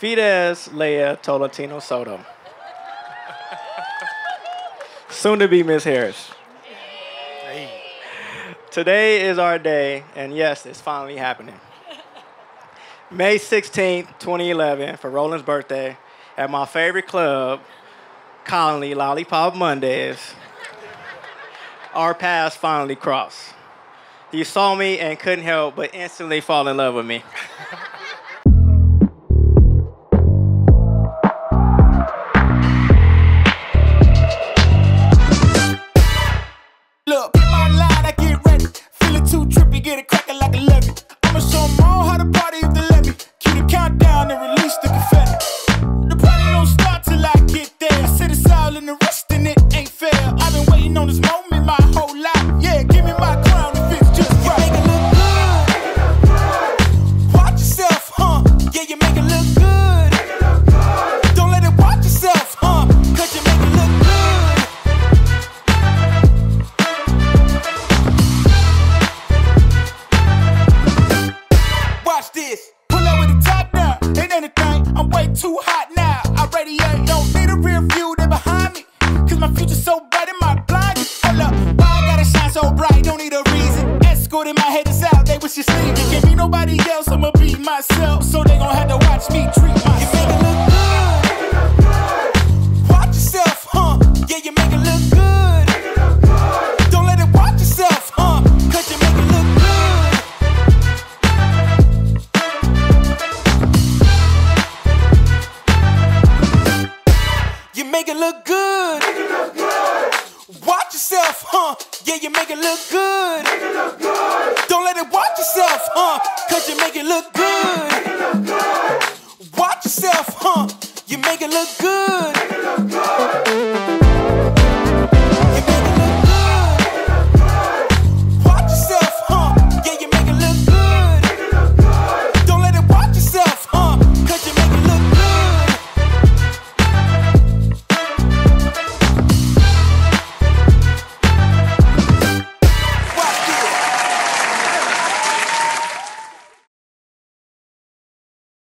Fidesz Leah Tolentino Soto. Soon to be Miss Harris. Today is our day, and yes, it's finally happening. May 16th, 2011, for Roland's birthday, at my favorite club, Colony Lollipop Mondays, our paths finally crossed. He saw me and couldn't help but instantly fall in love with me. Look, in my line, I get ready. Feeling too trippy, get it cracking like a levy. I'ma show 'em all how to party if they let me. Cue the countdown and release the confetti. The party don't start till I get there. I said it's all in the rest and it ain't fair. I've been waiting on this moment I'm way too hot now. I radiate. Don't need a rear view. They behind me. Cause my future's so bright in my blind. Hold up. Why I gotta shine so bright? Don't need a reason. Escorting my haters out. They wish you sleep. Can't be nobody else. I'ma be myself. So they gon' have to watch me treat myself. Make it look good. Watch yourself, huh? Yeah, you make it look good. Don't let it watch yourself, huh? Cause you make it look good. Watch yourself, huh? You make it look good.